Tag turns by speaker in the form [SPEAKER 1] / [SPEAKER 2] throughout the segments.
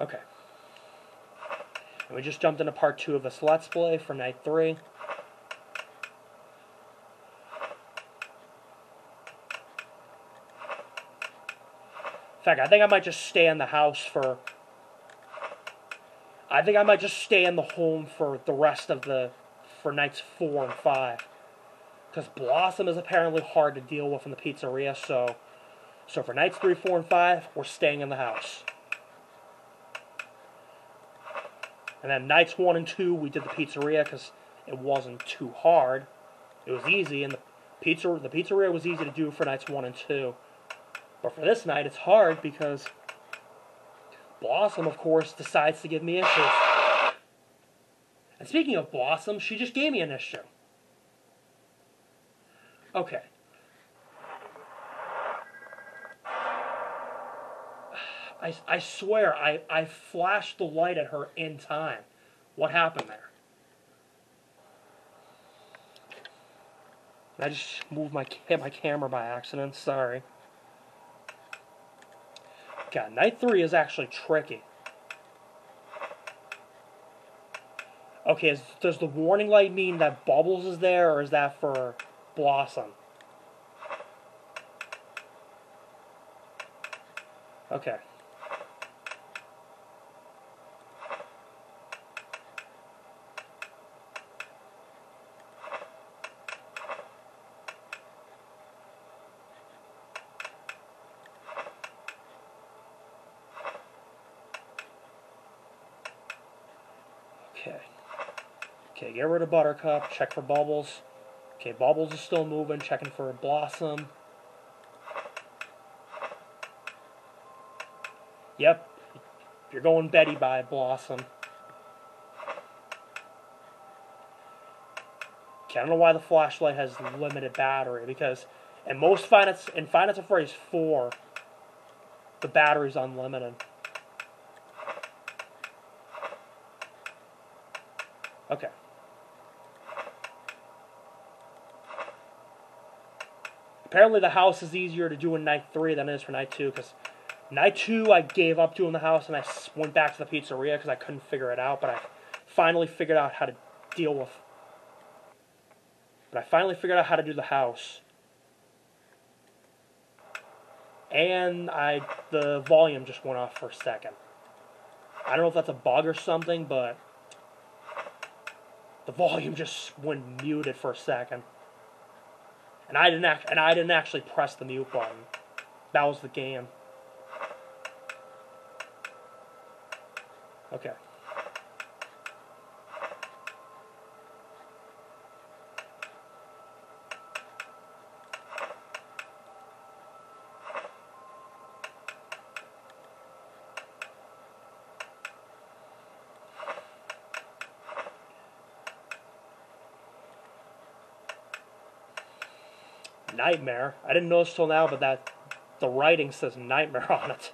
[SPEAKER 1] Okay. And we just jumped into part two of this Let's Play for night three. In fact, I think I might just stay in the house for. I think I might just stay in the home for the rest of the. for nights four and five. Because Blossom is apparently hard to deal with in the pizzeria, so. So for nights three, four, and five, we're staying in the house. And then nights one and two, we did the pizzeria because it wasn't too hard. It was easy, and the pizza the pizzeria was easy to do for nights one and two. But for this night, it's hard because Blossom, of course, decides to give me issues. And speaking of Blossom, she just gave me an issue. Okay. I, I swear, I, I flashed the light at her in time. What happened there? I just moved my hit my camera by accident. Sorry. God, night three is actually tricky. Okay, is, does the warning light mean that Bubbles is there, or is that for Blossom? Okay. Okay. Okay, get rid of Buttercup. Check for Bubbles. Okay, Bubbles is still moving. Checking for a Blossom. Yep. You're going Betty by Blossom. Okay, I don't know why the flashlight has limited battery because in most Five Nights in Five Nights of Freddy's 4, the battery's unlimited. Okay. Apparently the house is easier to do in night 3 than it is for night 2, because night 2 I gave up doing the house and I went back to the pizzeria because I couldn't figure it out, but I finally figured out how to deal with... But I finally figured out how to do the house. And I the volume just went off for a second. I don't know if that's a bug or something, but the volume just went muted for a second. And I didn't act, and I didn't actually press the mute button. That was the game. Okay. Nightmare. I didn't notice till now, but that the writing says Nightmare on it.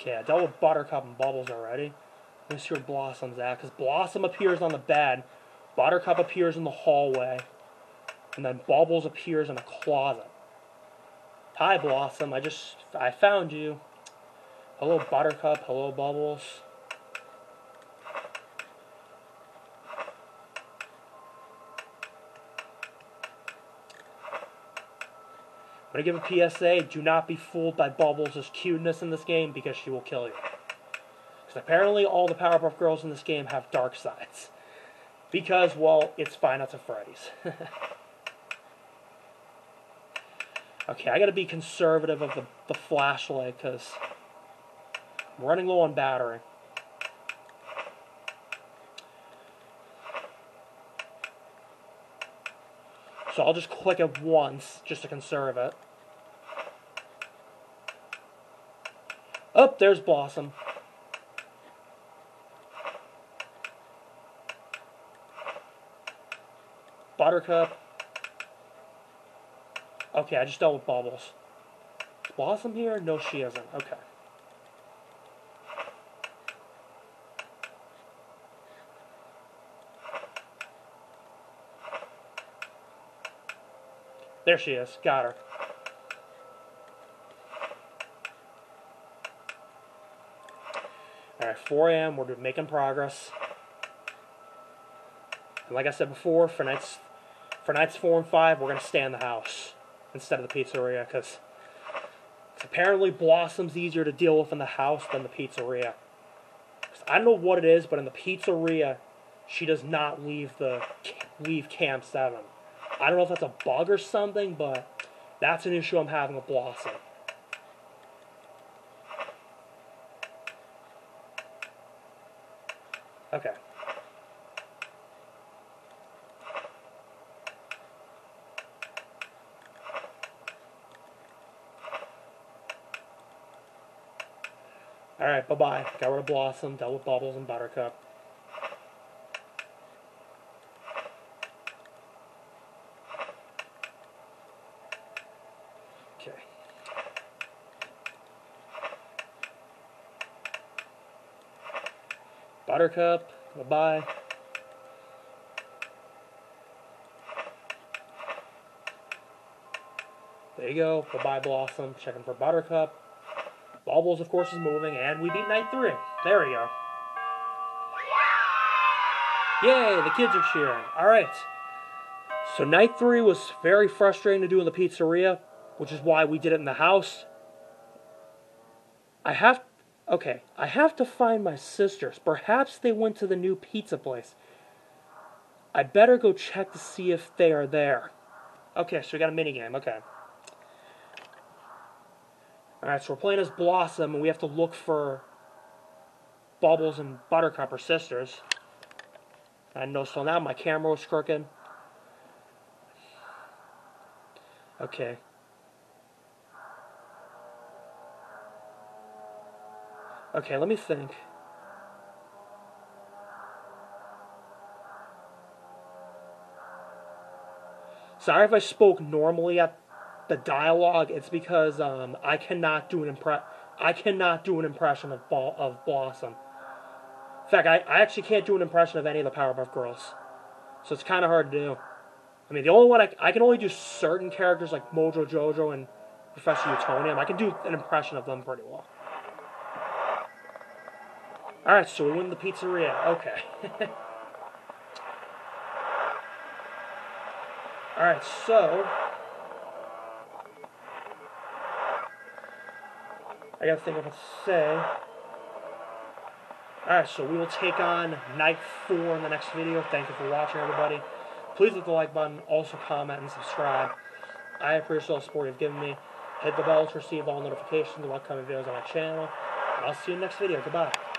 [SPEAKER 1] Okay, I dealt with Buttercup and Bubbles already. Let me see where Blossom's at, because Blossom appears on the bed, Buttercup appears in the hallway, and then Bubbles appears in a closet. Hi, Blossom. I just, I found you. Hello, Buttercup. Hello, Bubbles. To give a PSA, do not be fooled by Bubbles' cuteness in this game because she will kill you. Because apparently all the Powerpuff Girls in this game have dark sides. Because, well, it's Five Nights at Freddy's. okay, I got to be conservative of the, the flashlight because I'm running low on battery. So I'll just click it once just to conserve it. Oh, there's Blossom. Buttercup. Okay, I just dealt with Bubbles. Is Blossom here? No, she isn't. Okay. There she is. Got her. Alright, 4 a.m. We're making progress. And like I said before, for nights for nights 4 and 5, we're going to stay in the house instead of the pizzeria because apparently Blossom's easier to deal with in the house than the pizzeria. I don't know what it is, but in the pizzeria, she does not leave the leave Camp 7. I don't know if that's a bug or something, but that's an issue I'm having with Blossom. Okay. Alright, bye-bye. Got rid of Blossom, dealt with Bubbles and Buttercup. Okay. Buttercup, bye-bye. There you go. Bye-bye, Blossom. Checking for Buttercup. Bubbles, of course, is moving, and we beat night three. There we go. Yay, the kids are cheering. All right. So night three was very frustrating to do in the pizzeria, which is why we did it in the house. I have, okay, I have to find my sisters. Perhaps they went to the new pizza place. I better go check to see if they are there. Okay, so we got a mini game. Okay. Alright, so we're playing as Blossom, and we have to look for Bubbles and Buttercup, her sisters. I know, so now my camera was crooked. Okay. Okay, let me think. Sorry if I spoke normally at the dialogue, it's because um, I cannot do an impre- I cannot do an impression of Ball of Blossom. In fact, I, I actually can't do an impression of any of the Powerpuff Girls, so it's kind of hard to do. I mean, the only one I, I can only do certain characters like Mojo Jojo and Professor Utonium. I can do an impression of them pretty well. All right, so we win the pizzeria. Okay. All right, so I gotta think of what to say. Alright, so we will take on Night 4 in the next video. Thank you for watching, everybody. Please hit the like button, also comment and subscribe. I appreciate all the support you've given me. Hit the bell to receive all notifications of upcoming videos on my channel. I'll see you in the next video. Goodbye.